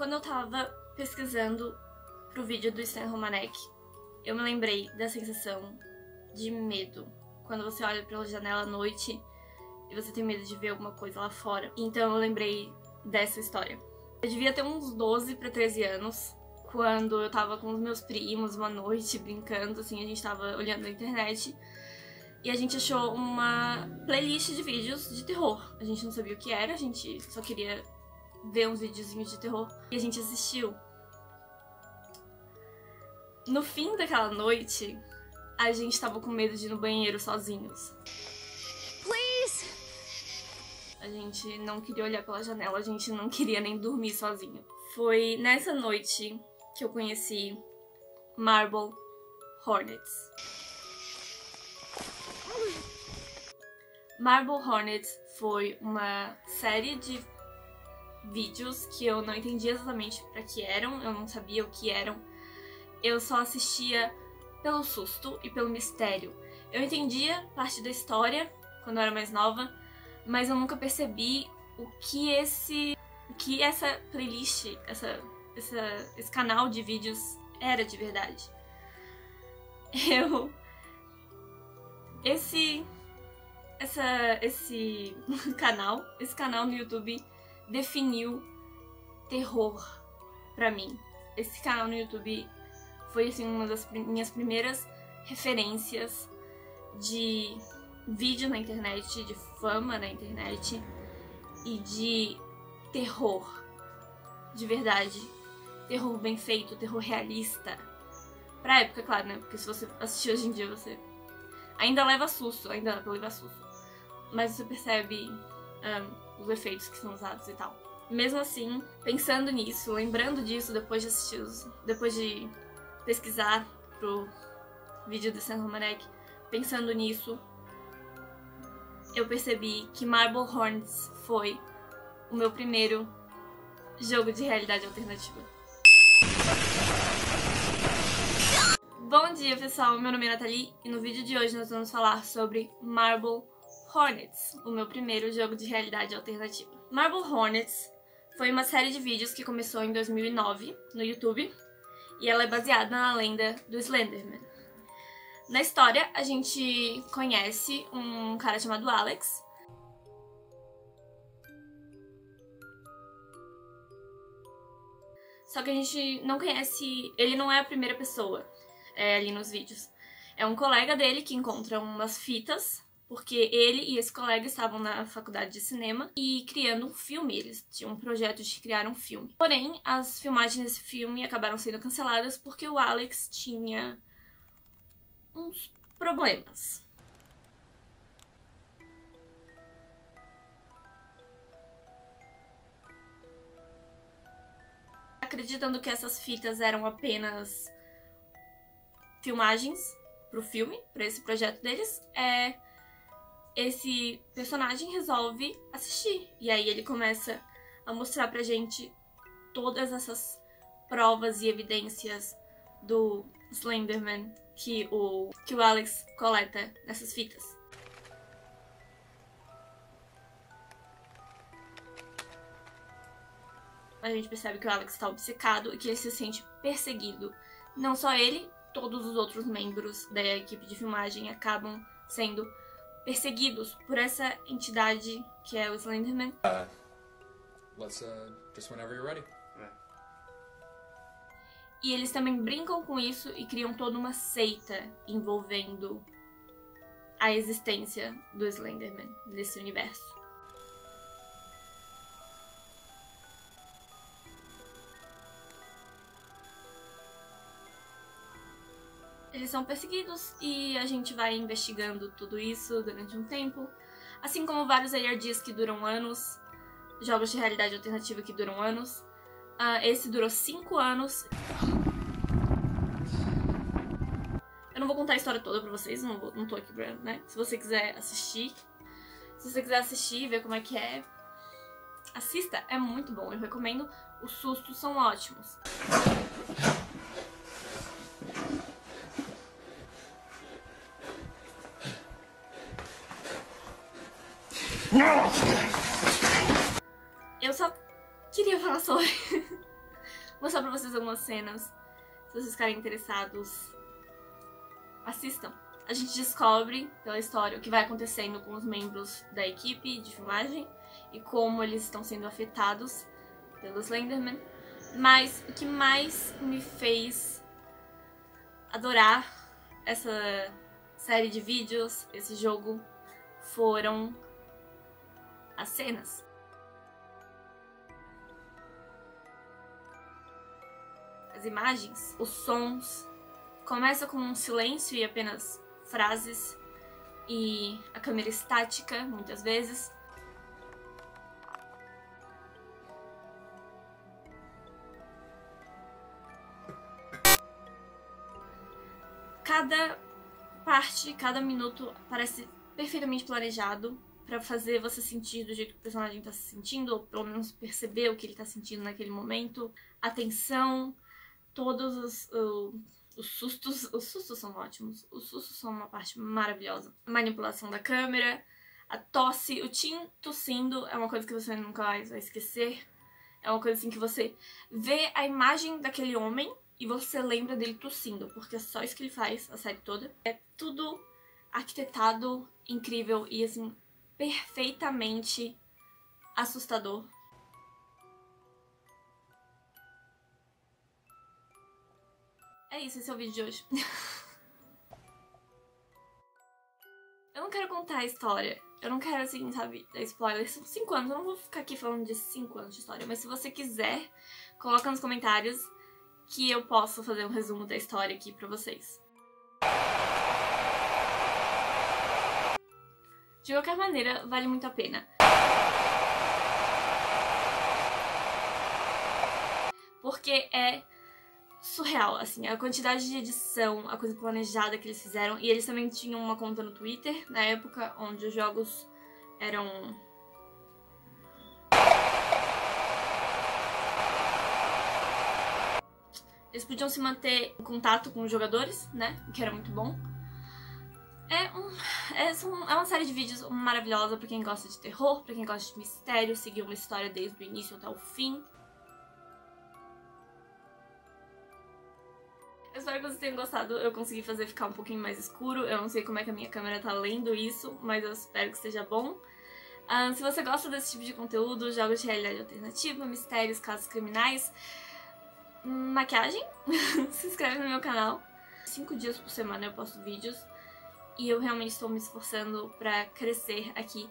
Quando eu tava pesquisando pro vídeo do Stan Romanek, eu me lembrei da sensação de medo quando você olha pela janela à noite e você tem medo de ver alguma coisa lá fora. Então eu lembrei dessa história. Eu devia ter uns 12 para 13 anos quando eu tava com os meus primos uma noite brincando, assim, a gente tava olhando na internet e a gente achou uma playlist de vídeos de terror. A gente não sabia o que era, a gente só queria ver uns videozinhos de terror e a gente assistiu. No fim daquela noite, a gente tava com medo de ir no banheiro sozinhos. Please! A gente não queria olhar pela janela, a gente não queria nem dormir sozinho. Foi nessa noite que eu conheci Marble Hornets. Marble Hornets foi uma série de vídeos que eu não entendia exatamente para que eram, eu não sabia o que eram. Eu só assistia pelo susto e pelo mistério. Eu entendia parte da história quando eu era mais nova, mas eu nunca percebi o que esse o que essa playlist, essa, essa esse canal de vídeos era de verdade. Eu esse essa esse canal, esse canal no YouTube definiu terror para mim. Esse canal no YouTube foi assim uma das minhas primeiras referências de vídeo na internet, de fama na internet e de terror. De verdade. Terror bem feito, terror realista. Pra época, claro, né? Porque se você assistir hoje em dia, você ainda leva susto, ainda levar susto. Mas você percebe um, os efeitos que são usados e tal. Mesmo assim, pensando nisso, lembrando disso depois de assistir os, depois de pesquisar pro vídeo do Sam Romanek, pensando nisso, eu percebi que Marble Horns foi o meu primeiro jogo de realidade alternativa. Bom dia pessoal, meu nome é Nathalie e no vídeo de hoje nós vamos falar sobre Marble Hornets, o meu primeiro jogo de realidade alternativa. Marble Hornets foi uma série de vídeos que começou em 2009 no YouTube e ela é baseada na lenda do Slenderman. Na história, a gente conhece um cara chamado Alex. Só que a gente não conhece. Ele não é a primeira pessoa é, ali nos vídeos. É um colega dele que encontra umas fitas, porque ele e esse colega estavam na faculdade de cinema e criando um filme. Eles tinham um projeto de criar um filme. Porém, as filmagens desse filme acabaram sendo canceladas porque o Alex tinha uns problemas. Acreditando que essas fitas eram apenas filmagens pro filme, para esse projeto deles, é esse personagem resolve assistir. E aí ele começa a mostrar pra gente todas essas provas e evidências do Slenderman que o, que o Alex coleta nessas fitas. A gente percebe que o Alex está obcecado e que ele se sente perseguido. Não só ele, todos os outros membros da equipe de filmagem acabam sendo perseguidos por essa entidade que é o Slenderman. Uh, let's, uh, just whenever you're ready. E eles também brincam com isso e criam toda uma seita envolvendo a existência do Slenderman nesse universo. Eles são perseguidos e a gente vai investigando tudo isso durante um tempo. Assim como vários ARGs que duram anos, jogos de realidade alternativa que duram anos. Uh, esse durou 5 anos. Eu não vou contar a história toda pra vocês, não, vou, não tô aqui pra, né? Se você quiser assistir, se você quiser assistir ver como é que é, assista, é muito bom, eu recomendo. Os sustos são ótimos. Eu só queria falar sobre. mostrar pra vocês algumas cenas. Se vocês ficarem interessados, assistam. A gente descobre pela história o que vai acontecendo com os membros da equipe de filmagem e como eles estão sendo afetados pelos Slenderman. Mas o que mais me fez adorar essa série de vídeos, esse jogo, foram as cenas. As imagens, os sons. Começa com um silêncio e apenas frases e a câmera estática, muitas vezes. Cada parte, cada minuto parece perfeitamente planejado para fazer você sentir do jeito que o personagem tá se sentindo, ou pelo menos perceber o que ele tá sentindo naquele momento. A tensão, todos os, os sustos. Os sustos são ótimos. Os sustos são uma parte maravilhosa. Manipulação da câmera, a tosse, o Tim tossindo é uma coisa que você nunca vai esquecer. É uma coisa assim que você vê a imagem daquele homem e você lembra dele tossindo, porque é só isso que ele faz a série toda. É tudo arquitetado, incrível e assim, perfeitamente assustador. É isso, esse é o vídeo de hoje. eu não quero contar a história. Eu não quero, assim, sabe, dar spoiler. São 5 anos, eu não vou ficar aqui falando de 5 anos de história. Mas se você quiser, coloca nos comentários que eu posso fazer um resumo da história aqui pra vocês. De qualquer maneira, vale muito a pena. Porque é surreal, assim, a quantidade de edição, a coisa planejada que eles fizeram. E eles também tinham uma conta no Twitter, na época, onde os jogos eram Eles podiam se manter em contato com os jogadores, né? O que era muito bom. É, um, é, são, é uma série de vídeos maravilhosa pra quem gosta de terror, pra quem gosta de mistério, seguir uma história desde o início até o fim. Eu espero que vocês tenham gostado. Eu consegui fazer ficar um pouquinho mais escuro. Eu não sei como é que a minha câmera tá lendo isso, mas eu espero que esteja bom. Uh, se você gosta desse tipo de conteúdo, jogos de realidade alternativa, mistérios, casos criminais, maquiagem, se inscreve no meu canal. Cinco dias por semana eu posto vídeos e eu realmente estou me esforçando pra crescer aqui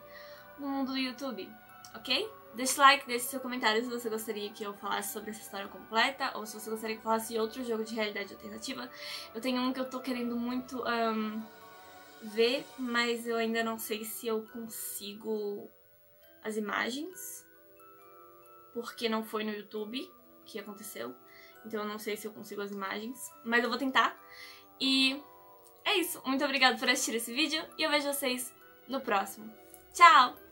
no mundo do YouTube, ok? Deixe like, deixe seu comentário se você gostaria que eu falasse sobre essa história completa ou se você gostaria que falasse de outro jogo de realidade alternativa. Eu tenho um que eu tô querendo muito um, ver, mas eu ainda não sei se eu consigo as imagens, porque não foi no YouTube que aconteceu. Então eu não sei se eu consigo as imagens, mas eu vou tentar. E é isso. Muito obrigada por assistir esse vídeo e eu vejo vocês no próximo. Tchau!